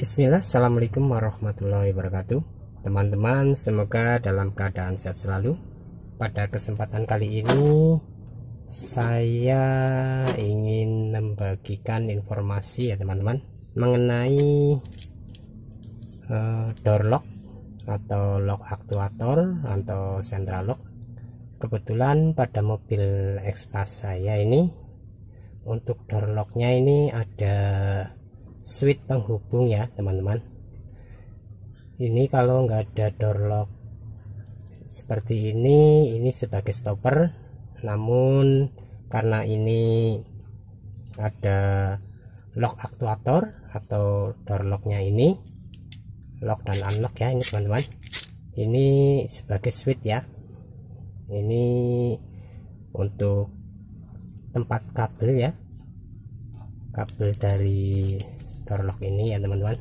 Bismillah, Assalamualaikum warahmatullahi wabarakatuh. Teman-teman, semoga dalam keadaan sehat selalu. Pada kesempatan kali ini Saya ingin membagikan informasi ya teman-teman Mengenai uh, door lock Atau lock aktuator Atau central lock. Kebetulan pada mobil Expas saya ini Untuk door locknya ini ada switch penghubung ya teman-teman. Ini kalau nggak ada door lock seperti ini ini sebagai stopper. Namun karena ini ada lock aktuator atau door locknya ini lock dan unlock ya ini teman-teman. Ini sebagai switch ya. Ini untuk tempat kabel ya. Kabel dari door lock ini ya teman-teman.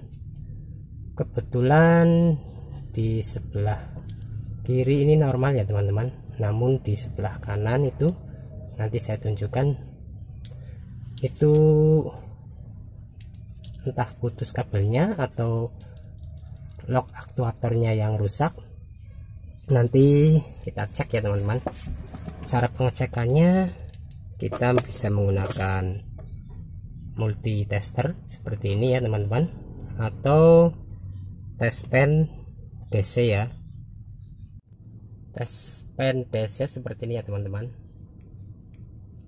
Kebetulan di sebelah kiri ini normal ya teman-teman. Namun di sebelah kanan itu nanti saya tunjukkan. Itu entah putus kabelnya atau lock aktuatornya yang rusak. Nanti kita cek ya teman-teman. Cara pengecekannya kita bisa menggunakan multi tester seperti ini ya teman-teman. Atau test pen DC ya. Test pen DC seperti ini ya teman-teman.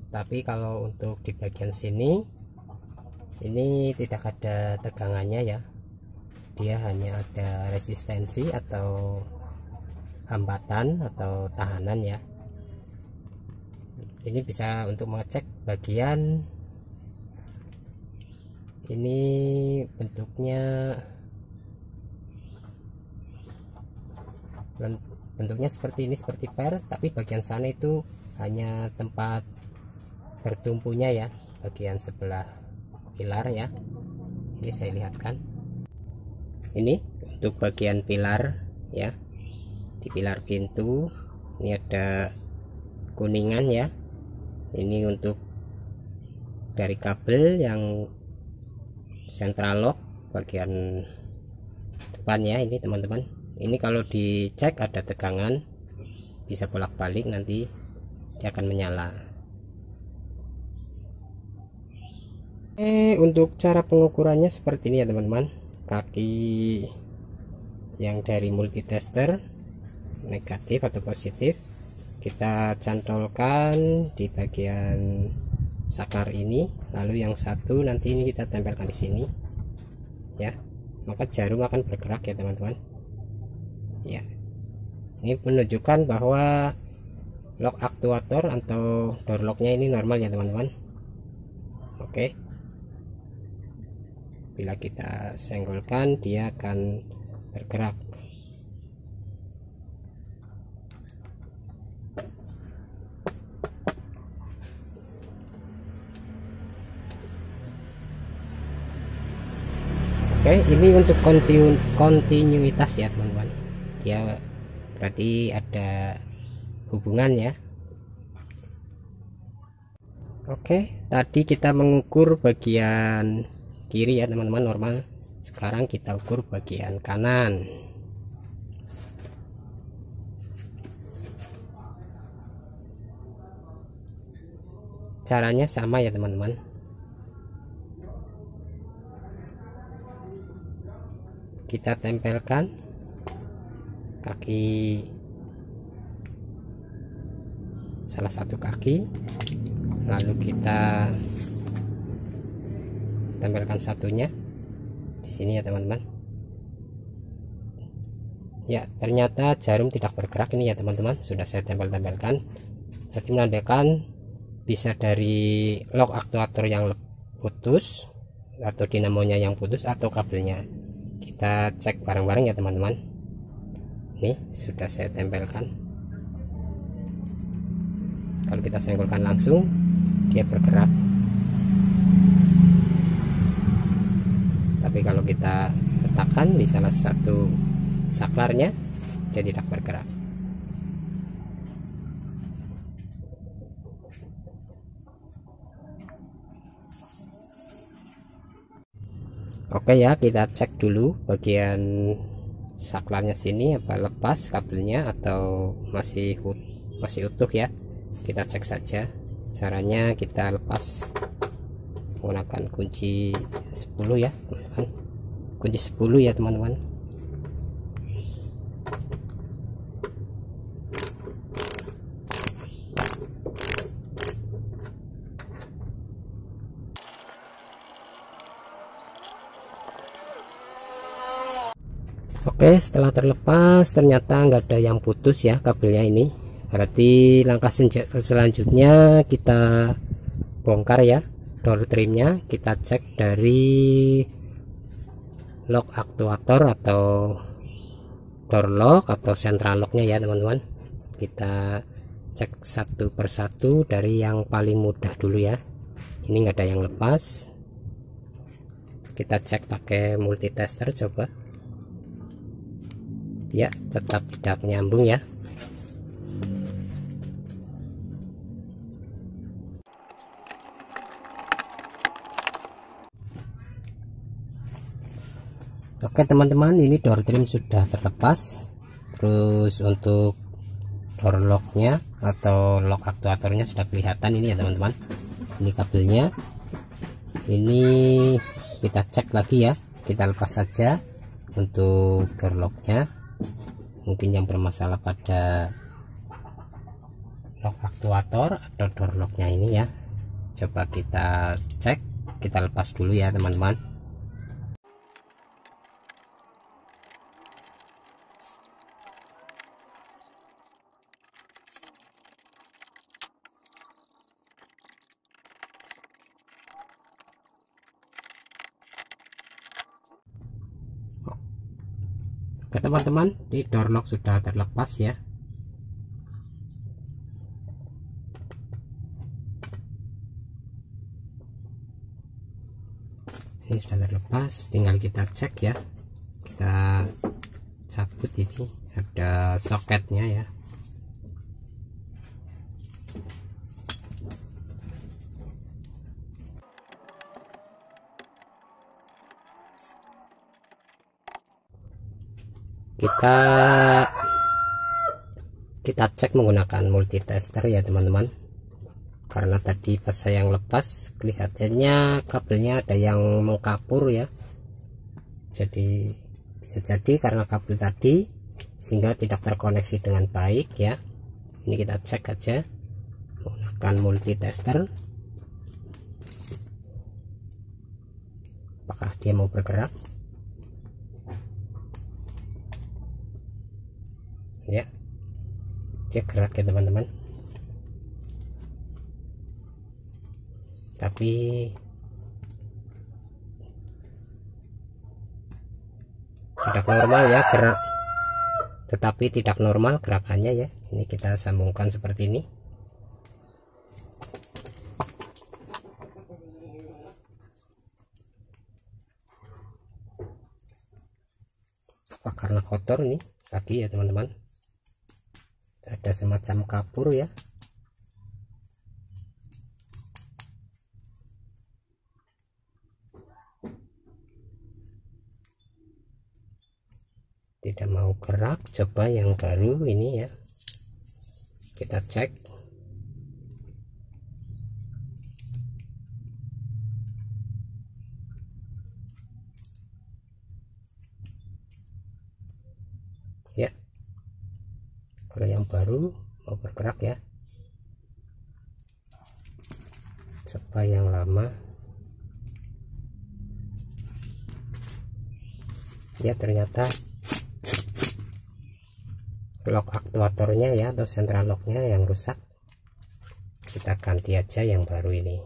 Tapi kalau untuk di bagian sini ini tidak ada tegangannya ya. Dia hanya ada resistensi atau hambatan atau tahanan ya. Ini bisa untuk mengecek bagian ini bentuknya bentuknya seperti ini seperti per tapi bagian sana itu hanya tempat bertumpunya ya bagian sebelah pilar ya. Ini saya lihatkan. Ini untuk bagian pilar ya di pilar pintu. Ini ada kuningan ya. Ini untuk dari kabel yang central lock bagian depannya ini teman-teman. Ini kalau dicek ada tegangan bisa bolak-balik nanti dia akan menyala. Eh untuk cara pengukurannya seperti ini ya teman-teman. Kaki yang dari multitester negatif atau positif kita cantolkan di bagian saklar ini lalu yang satu nanti ini kita tempelkan di sini ya. Maka jarum akan bergerak ya teman-teman. Ya. Ini menunjukkan bahwa lock aktuator atau door locknya ini normal ya teman-teman. Oke. Bila kita senggolkan dia akan bergerak Oke ini untuk kontinu kontinuitas ya teman-teman. Dia berarti ada hubungan ya. Oke tadi kita mengukur bagian kiri ya teman-teman normal. Sekarang kita ukur bagian kanan. Caranya sama ya teman-teman kita tempelkan kaki salah satu kaki. Lalu kita tempelkan satunya di sini ya teman-teman. Ya ternyata jarum tidak bergerak ini ya teman-teman. Sudah saya tempel-tempelkan. Jadi menandakan bisa dari lock aktuator yang putus atau dinamonya yang putus atau kabelnya kita cek bareng-bareng ya teman-teman. Ini sudah saya tempelkan. Kalau kita senggolkan langsung dia bergerak. Tapi kalau kita letakkan di salah satu saklarnya dia tidak bergerak oke ya kita cek dulu bagian saklarnya sini apa lepas kabelnya atau masih masih utuh ya. Kita cek saja caranya kita lepas menggunakan kunci 10 ya teman-teman. Kunci 10 ya teman-teman Oke setelah terlepas ternyata nggak ada yang putus ya kabelnya ini. Berarti langkah selanjutnya kita bongkar ya door trimnya. Kita cek dari lock aktuator atau door lock atau central locknya ya teman-teman. Kita cek satu persatu dari yang paling mudah dulu ya. Ini nggak ada yang lepas. Kita cek pakai multitester coba ya tetap tidak nyambung ya. Oke teman-teman ini door trim sudah terlepas. Terus untuk door locknya atau lock aktuatornya sudah kelihatan ini ya teman-teman. Ini kabelnya. Ini kita cek lagi ya. Kita lepas saja untuk door locknya mungkin yang bermasalah pada lock aktuator atau door locknya ini ya. Coba kita cek kita lepas dulu ya teman-teman Oke teman-teman di door lock sudah terlepas ya. Ini sudah terlepas tinggal kita cek ya. Kita cabut ini ada soketnya ya kita kita cek menggunakan multitester ya teman-teman. Karena tadi pas saya yang lepas kelihatannya kabelnya ada yang mengkapur ya. Jadi bisa jadi karena kabel tadi sehingga tidak terkoneksi dengan baik ya. Ini kita cek aja menggunakan multitester. Apakah dia mau bergerak ya. Dia gerak ya teman-teman. Tapi tidak normal ya gerak. Tetapi tidak normal gerakannya ya. Ini kita sambungkan seperti ini. Apa karena kotor nih? Kaki ya teman-teman ada semacam kapur ya. Tidak mau gerak coba yang baru ini ya. Kita cek kalau yang baru mau bergerak ya. Coba yang lama? Ya ternyata lock aktuatornya ya atau central locknya yang rusak. Kita ganti aja yang baru ini.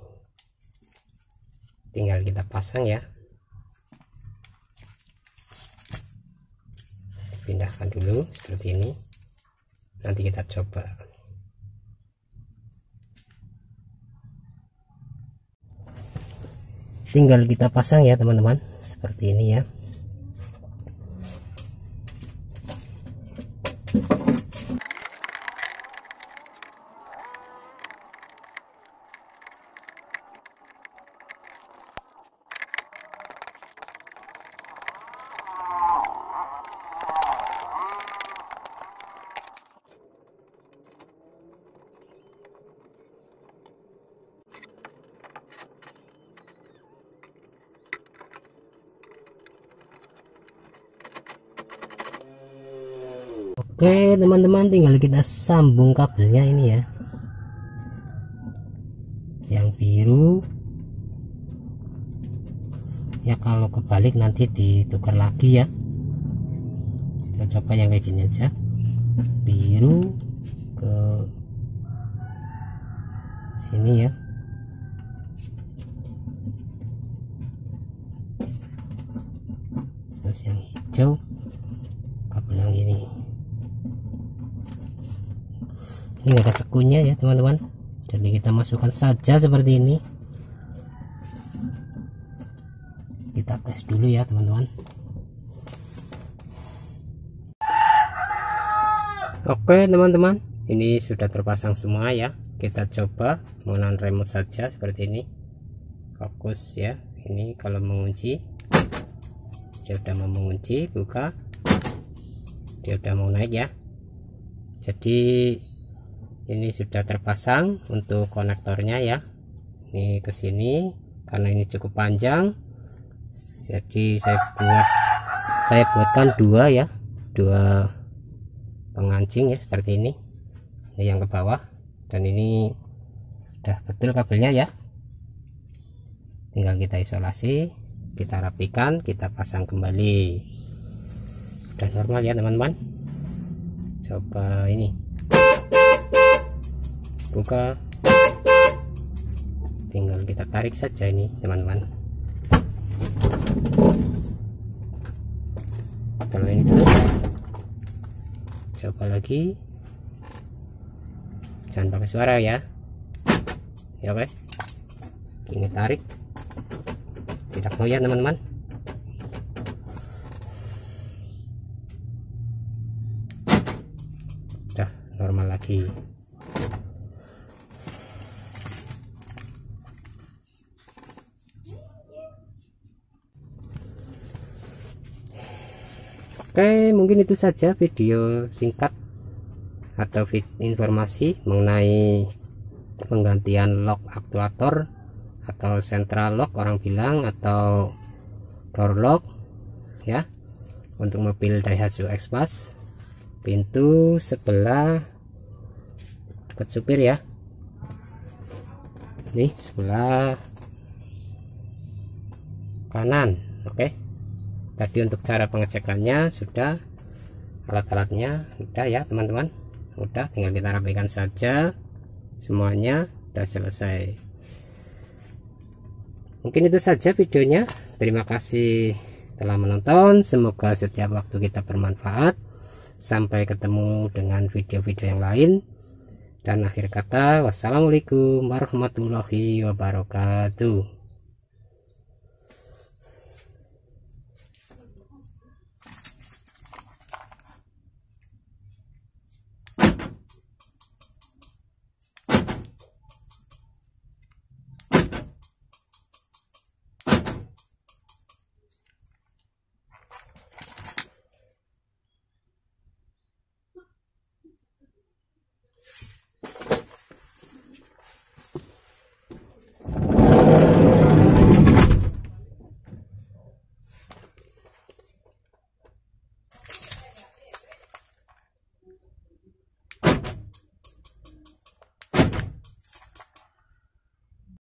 Tinggal kita pasang ya. Pindahkan dulu seperti ini nanti kita coba. Tinggal kita pasang ya teman-teman. Seperti ini ya Oke teman-teman tinggal kita sambung kabelnya ini ya. Yang biru. Ya kalau kebalik nanti ditukar lagi ya. Kita coba yang kayak gini aja. Biru ke sini ya. Terus yang hijau kabel yang ini ini ada sekunya ya teman-teman. Jadi kita masukkan saja seperti ini. Kita tes dulu ya teman-teman. Oke teman-teman. Ini sudah terpasang semua ya. Kita coba menggunakan remote saja seperti ini. Fokus ya. Ini kalau mengunci. Dia sudah mau mengunci buka. Dia sudah mau naik ya. Jadi ini sudah terpasang untuk konektornya ya. Ini ke sini karena ini cukup panjang. Jadi saya buat saya buatkan dua ya. Dua pengancing ya seperti ini. Ini yang ke bawah. Dan ini udah betul kabelnya ya. Tinggal kita isolasi kita rapikan kita pasang kembali. Udah normal ya teman-teman. Coba ini buka. Tinggal kita tarik saja ini teman-teman. Kalau ini dulu coba lagi. Jangan pakai suara ya. Ya oke. Ini tarik. Tidak goyah teman-teman. Udah normal lagi Oke mungkin itu saja video singkat atau informasi mengenai penggantian lock aktuator atau central lock orang bilang atau door lock ya untuk mobil Daihatsu Express pintu sebelah dekat supir ya nih sebelah kanan oke okay. Tadi untuk cara pengecekannya sudah alat-alatnya sudah ya teman-teman. Udah tinggal kita rapikan saja semuanya sudah selesai. Mungkin itu saja videonya. Terima kasih telah menonton. Semoga setiap waktu kita bermanfaat. Sampai ketemu dengan video-video yang lain. Dan akhir kata wassalamualaikum warahmatullahi wabarakatuh